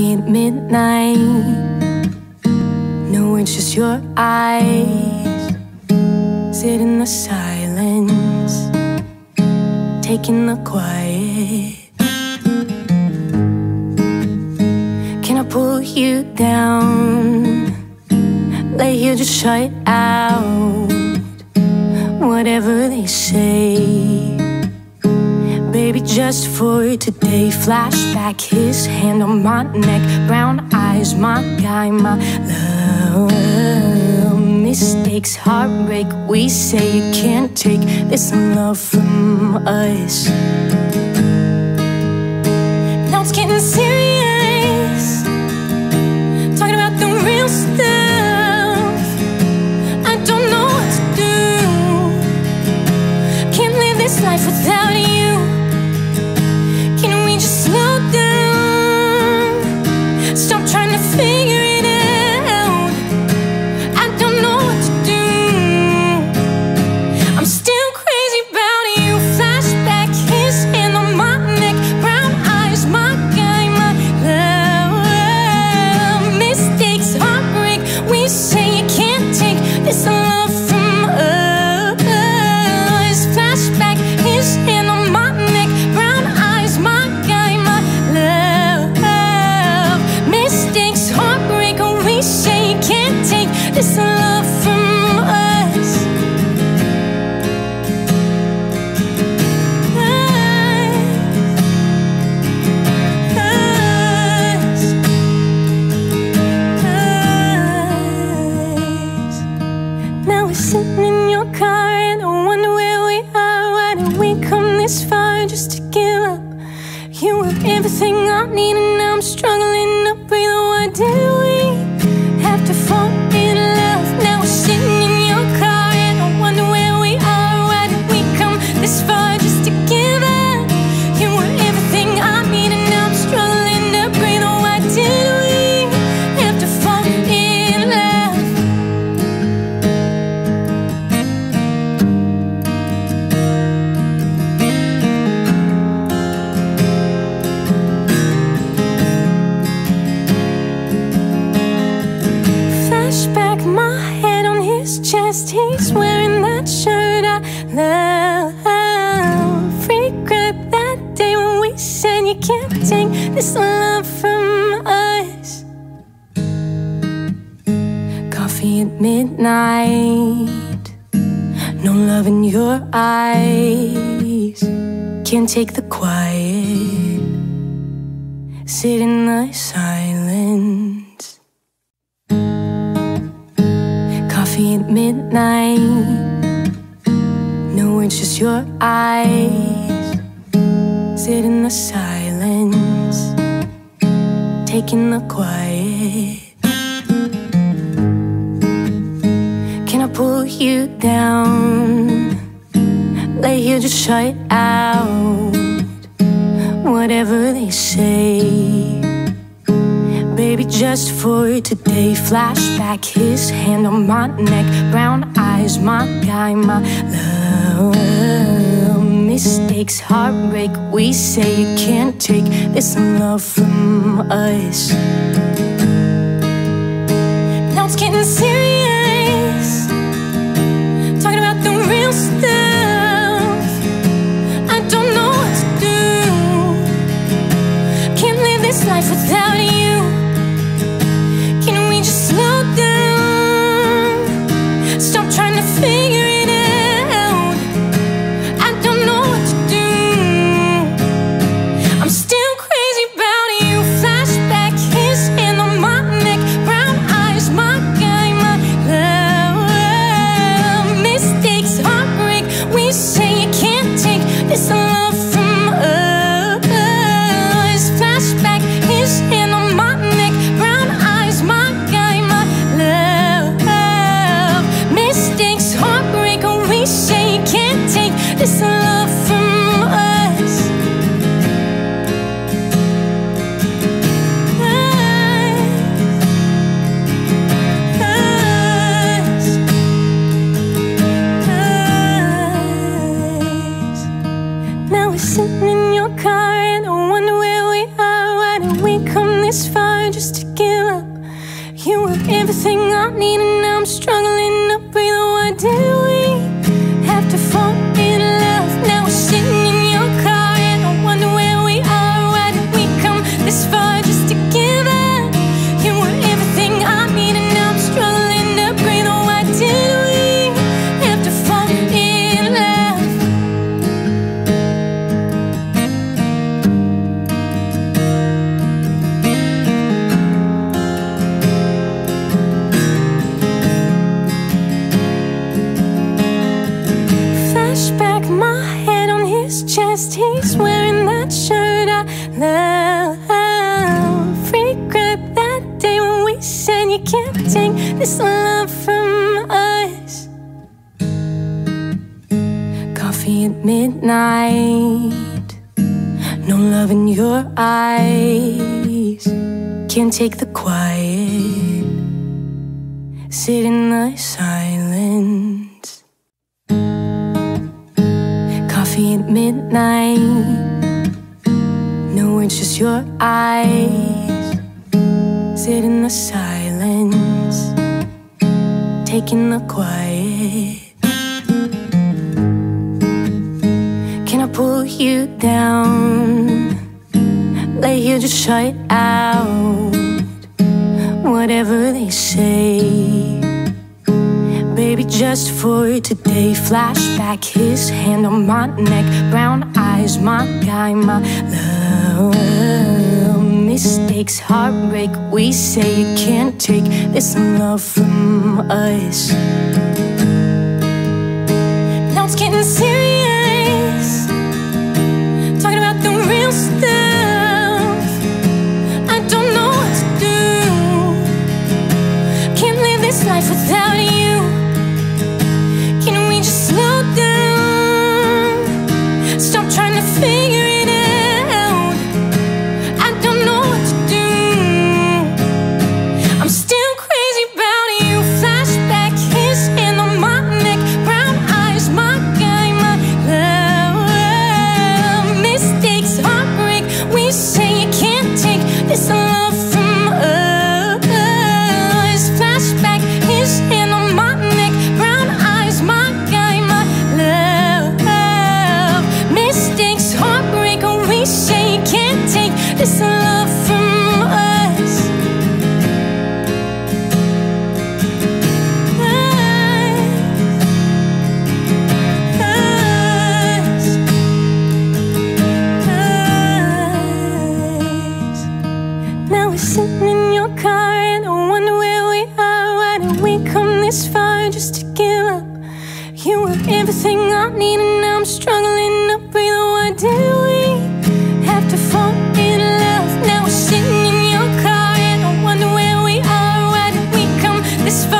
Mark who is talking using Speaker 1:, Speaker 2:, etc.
Speaker 1: Coffee at midnight. No, it's just your eyes. Sit in the silence, taking the quiet. Can I pull you down? Lay here, just shut out whatever they say. Baby, just for today. Flashback, his hand on my neck. Brown eyes, my guy, my love. Mistakes, heartbreak. We say you can't take this love from us. Now it's getting serious. Everything I need He's wearing that shirt I love. Regret that day when we said you can't take this love from us. Coffee at midnight. No love in your eyes. Can't take the quiet. Sit in the silence. Midnight. No, it's just your eyes. Sit in the silence, taking the quiet. Can I pull you down? Lay here, just shut out whatever they say. Baby, just for today. Flashback, his hand on my neck. Brown eyes, my guy, my love. Mistakes, heartbreak. We say you can't take this love from us. Now it's getting serious. Take this love take this love from us. Coffee at midnight, no love in your eyes. Can't take the quiet, sit in the silence. Coffee at midnight, no, it's just your eyes, sit in the silence taking the quiet. Can I pull you down? Let you just shut out whatever they say. Baby, just for today, flashback, his hand on my neck, brown eyes, my guy, my love mistakes, heartbreak. We say you can't take this love from us. Now it's getting serious. say just to give up. You were everything I need, and now I'm struggling to breathe. Why did we have to fall in love? Now we're sitting in your car, and I wonder where we are. Why did we come this far?